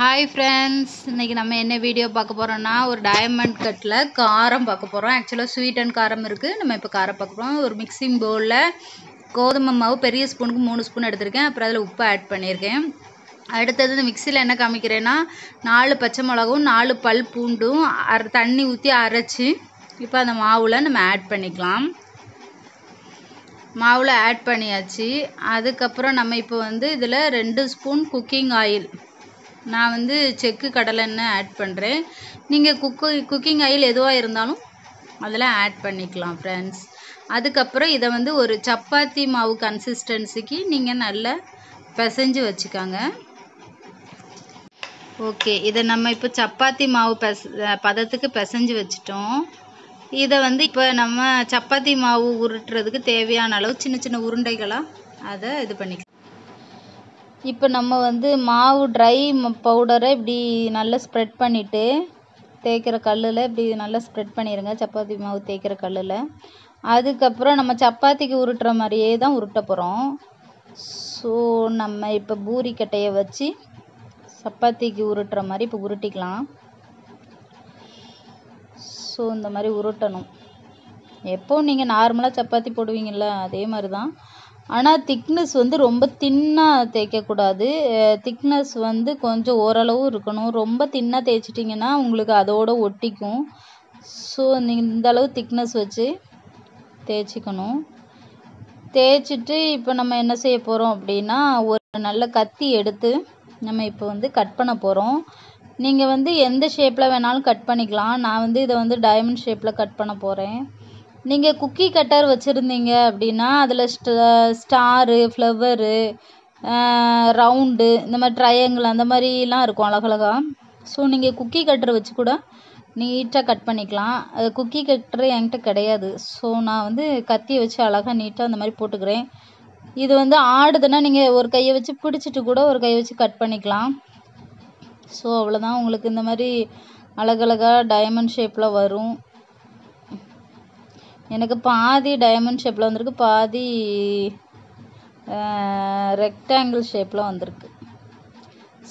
Hi friends இன்றைக்கி நம்ம என்ன வீடியோ பார்க்க போகிறோம்னா ஒரு டயமண்ட் கட்டில் காரம் பார்க்க போகிறோம் ஆக்சுவலாக ஸ்வீட் அண்ட் காரம் இருக்குது நம்ம இப்போ காரம் பார்க்க போகிறோம் ஒரு மிக்சிங் பவுலில் கோதுமை மாவு பெரிய ஸ்பூனுக்கு மூணு ஸ்பூன் எடுத்திருக்கேன். அப்புறம் அதில் உப்பு ஆட் பண்ணியிருக்கேன். அடுத்தது இந்த மிக்சியில் என்ன காமிக்கிறேன்னா நாலு பச்சை மிளகும் நாலு பல் பூண்டும் அரை தண்ணி ஊற்றி அரைச்சி இப்போ அந்த மாவில் நம்ம ஆட் பண்ணிக்கலாம். மாவில் ஆட் பண்ணியாச்சு. அதுக்கப்புறம் நம்ம இப்போ வந்து இதில் ரெண்டு ஸ்பூன் குக்கிங் ஆயில் நான் வந்து செக்கு கடலெண்ணெய் ஆட் பண்ணுறேன் நீங்கள் குக்கு குக்கிங் ஆயில் எதுவாக இருந்தாலும் அதில் ஆட் பண்ணிக்கலாம் ஃப்ரெண்ட்ஸ் அதுக்கப்புறம் இதை வந்து ஒரு சப்பாத்தி மாவு கன்சிஸ்டன்சிக்கு நீங்கள் நல்லா பிசைஞ்சு வச்சுக்கோங்க. ஓகே இதை நம்ம இப்போ சப்பாத்தி மாவு பெச பதத்துக்கு பிசைஞ்சு வச்சிட்டோம். இதை வந்து இப்போ நம்ம சப்பாத்தி மாவு உருட்டுறதுக்கு தேவையான அளவு சின்ன சின்ன உருண்டைகளாக அதை இது பண்ணிக்கலாம். இப்போ நம்ம வந்து மாவு ட்ரை பவுடரை இப்படி நல்லா ஸ்ப்ரெட் பண்ணிவிட்டு தேய்க்கிற கல்லில் இப்படி நல்லா ஸ்ப்ரெட் பண்ணிடுங்க சப்பாத்தி மாவு தேய்க்கிற கல்லில். அதுக்கப்புறம் நம்ம சப்பாத்திக்கு உருட்டுற மாதிரியே தான் உருட்ட போகிறோம் ஸோ நம்ம இப்போ பூரி கட்டையை வச்சு சப்பாத்திக்கு உருட்டுற மாதிரி இப்போ உருட்டிக்கலாம். ஸோ இந்த மாதிரி உருட்டணும். எப்போவும் நீங்கள் நார்மலாக சப்பாத்தி போடுவீங்கள்ல அதே மாதிரி தான் ஆனால் திக்னஸ் வந்து ரொம்ப தின்னாக தேய்க்கக்கூடாது. திக்னஸ் வந்து கொஞ்சம் ஓரளவு இருக்கணும். ரொம்ப தின்னாக தேய்ச்சிட்டிங்கன்னா உங்களுக்கு அதோட ஒட்டிக்கும். ஸோ நீங்கள் இந்த அளவு திக்னஸ் வச்சு தேய்ச்சிக்கணும். தேய்ச்சிட்டு இப்போ நம்ம என்ன செய்ய போகிறோம் அப்படின்னா ஒரு நல்ல கத்தி எடுத்து நம்ம இப்போ வந்து கட் பண்ண போகிறோம் நீங்கள் வந்து எந்த ஷேப்பில் வேணாலும் கட் பண்ணிக்கலாம். நான் வந்து இதை வந்து டைமண்ட் ஷேப்பில் கட் பண்ண போகிறேன் நீங்கள் குக்கி கட்டர் வச்சுருந்தீங்க அப்படின்னா அதில் ஸ்டாரு ஃப்ளவரு ரவுண்டு இந்த மாதிரி ட்ரையாங்கிள் அந்த மாதிரிலாம் இருக்கும் அழகழகா. ஸோ நீங்கள் குக்கி கட்டர் வச்சு கூட நீட்டாக கட் பண்ணிக்கலாம். அது குக்கி கட்டர் என்கிட்ட கிடையாது. ஸோ நான் வந்து கத்தியை வச்சு அழகாக நீட்டாக அந்த மாதிரி போட்டுக்கிறேன். இது வந்து ஆடுதுன்னா நீங்கள் ஒரு கையை வச்சு பிடிச்சிட்டு கூட ஒரு கையை வச்சு கட் பண்ணிக்கலாம். ஸோ அவ்வளோதான் உங்களுக்கு இந்த மாதிரி அழகழகாக டைமண்ட் ஷேப்பில் வரும். எனக்கு பாதி டைமண்ட் ஷேப்பில் வந்திருக்கு பாதி ரெக்டாங்கிள் ஷேப்பில் வந்திருக்கு.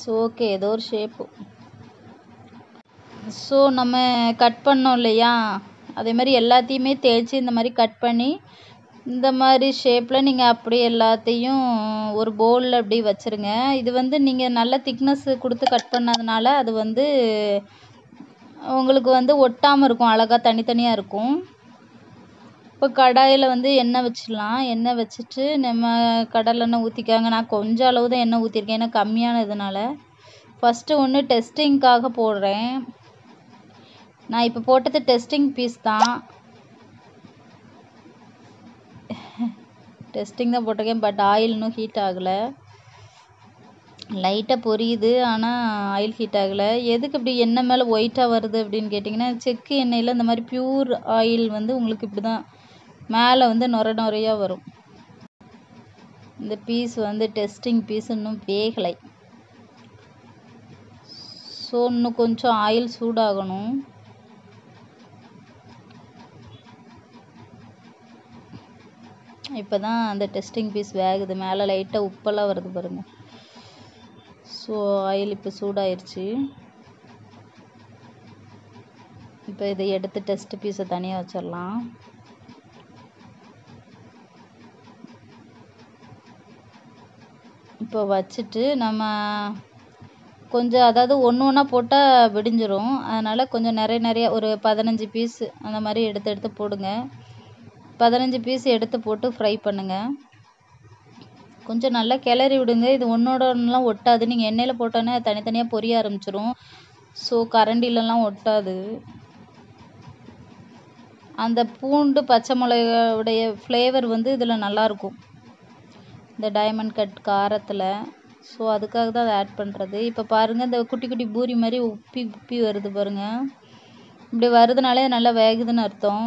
ஸோ ஓகே ஏதோ ஒரு ஷேப்பு ஸோ நம்ம கட் பண்ணோம் இல்லையா? அதே மாதிரி எல்லாத்தையுமே தேய்ச்சி இந்த மாதிரி கட் பண்ணி இந்த மாதிரி ஷேப்பில் நீங்கள் அப்படியே எல்லாத்தையும் ஒரு பவுலில் அப்படி வச்சுருங்க. இது வந்து நீங்கள் நல்ல திக்னஸ் கொடுத்து கட் பண்ணதுனால அது வந்து உங்களுக்கு வந்து ஒட்டாமல் இருக்கும் அழகாக தனித்தனியாக இருக்கும். இப்போ கடாயில் வந்து எண்ணெய் வச்சிடலாம். எண்ணெய் வச்சுட்டு நம்ம கடலெண்ணெய் ஊற்றிக்காங்க நான் கொஞ்சம் அளவு தான் எண்ணெய் ஊற்றிருக்கேன் ஏன்னா கம்மியான இதனால் ஃபஸ்ட்டு ஒன்று டெஸ்டிங்க்காக போடுறேன். நான் இப்போ போட்டது டெஸ்டிங் பீஸ் தான். டெஸ்டிங் தான் போட்டிருக்கேன். பட் ஆயில் இன்னும் ஹீட் ஆகலை. லைட்டாக பொரியுது. ஆனால் ஆயில் ஹீட் ஆகலை. எதுக்கு இப்படி எண்ணெய் மேலே ஒயிட்டாக வருது அப்படின்னு கேட்டிங்கன்னா செக்கு எண்ணெயில் இந்த மாதிரி ப்யூர் ஆயில் வந்து உங்களுக்கு இப்படி தான் மேலே வந்து நுர நுறையா வரும். இந்த பீஸ் வந்து டெஸ்டிங் பீஸ் இன்னும் வேகலை. ஸோ இன்னும் கொஞ்சம் ஆயில் சூடாகணும். இப்போ தான் அந்த டெஸ்டிங் பீஸ் வேகுது. மேலே லைட்டாக உப்பெல்லாம் வருது பாருங்கள் ஸோ ஆயில் இப்போ சூடாயிருச்சு. இப்போ இதை எடுத்து டெஸ்ட் பீஸை தனியாக வச்சிடலாம். இப்போ வச்சுட்டு நம்ம கொஞ்சம் அதாவது ஒன்று ஒன்றா போட்டால் விடிஞ்சிரும். அதனால் கொஞ்சம் நிறைய நிறைய ஒரு பதினஞ்சு பீஸு அந்த மாதிரி எடுத்து எடுத்து போடுங்க. பதினஞ்சு பீஸ் எடுத்து போட்டு ஃப்ரை பண்ணுங்கள் கொஞ்சம் நல்லா கிளறி விடுங்க. இது ஒன்றோட ஒன்றுலாம் ஒட்டாது. நீங்கள் எண்ணெயில் போட்டோன்னே தனித்தனியாக பொரிய ஆரம்பிச்சிரும். ஸோ கரண்டிலலாம் ஒட்டாது. அந்த பூண்டு பச்சை மிளகாவுடைய ஃப்ளேவர் வந்து இதில் நல்லாயிருக்கும் இந்த டைமண்ட் கட் காரத்தில். ஸோ அதுக்காக தான் அதை ஆட் பண்ணுறது இப்போ பாருங்கள் இந்த குட்டி குட்டி பூரி மாதிரி உப்பி உப்பி வருது பாருங்கள் இப்படி வருதுனாலே நல்லா வேகுதுன்னு அர்த்தம்.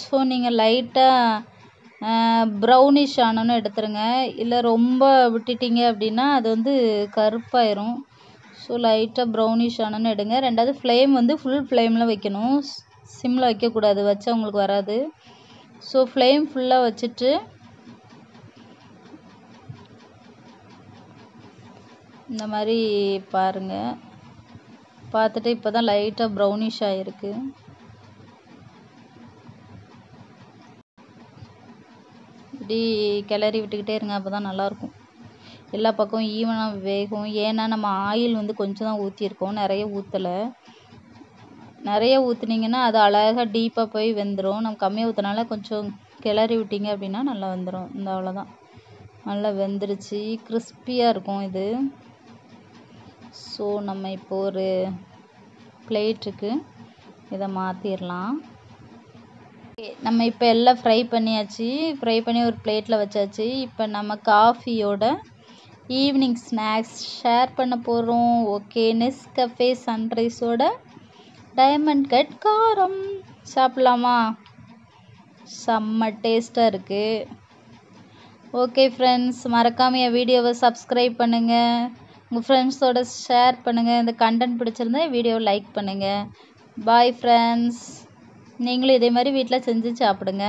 ஸோ நீங்கள் லைட்டாக ப்ரௌனிஷ் ஆனோன்னு எடுத்துருங்க. இல்லை ரொம்ப விட்டுட்டீங்க அப்படின்னா அது வந்து கருப்பாயிரும். ஸோ லைட்டாக ப்ரௌனிஷ் ஆனோன்னு எடுங்க. ரெண்டாவது ஃப்ளேம் வந்து ஃபுல் ஃப்ளேமில் வைக்கணும். சிம்மில் வைக்கக்கூடாது. வச்சா உங்களுக்கு வராது. ஸோ ஃப்ளேம் ஃபுல்லாக வச்சுட்டு இந்த மாதிரி பாருங்கள் பார்த்துட்டு இப்போ தான் லைட்டாக ப்ரௌனிஷ் ஆகிருக்கு இப்படி கிளறி விட்டுக்கிட்டே இருங்க அப்போ தான் நல்லாயிருக்கும். எல்லா பக்கமும் ஈவனாக வேகும். ஏன்னா நம்ம ஆயில் வந்து கொஞ்சம் தான் ஊற்றிருக்கோம் நிறைய ஊற்றலை நிறைய ஊற்றுனீங்கன்னா அது அழகாக டீப்பாக போய் வெந்துடும் நம்ம கம்மியாக ஊற்றினால கொஞ்சம் கிளறி விட்டீங்க அப்படின்னா நல்லா வெந்துடும் இந்த அவ்வளோதான் நல்லா வெந்துருச்சு. கிறிஸ்பியாக இருக்கும் இது. ஸோ நம்ம இப்போ ஒரு பிளேட்டுக்கு இதை மாற்றிடலாம் நம்ம இப்போ எல்லாம் ஃப்ரை பண்ணியாச்சு. ஃப்ரை பண்ணி ஒரு பிளேட்டில் வச்சாச்சு. இப்போ நம்ம காஃபியோட ஈவினிங் ஸ்நாக்ஸ் ஷேர் பண்ண போகிறோம் ஓகே நெஸ்கஃபே சன்ரைஸோட டைமண்ட் கட் காரம். சாப்பிட்லாமா? செம்ம டேஸ்ட்டாக இருக்குது ஓகே ஃப்ரெண்ட்ஸ் மறக்காமல் என் வீடியோவை சப்ஸ்கிரைப் பண்ணுங்கள் உங்கள் ஃப்ரெண்ட்ஸோட ஷேர் பண்ணுங்கள் இந்த கண்டென்ட் பிடிச்சிருந்தா வீடியோவை லைக் பண்ணுங்கள் பாய் ஃப்ரெண்ட்ஸ் நீங்களும் இதே மாதிரி வீட்டில் செஞ்சு சாப்பிடுங்க.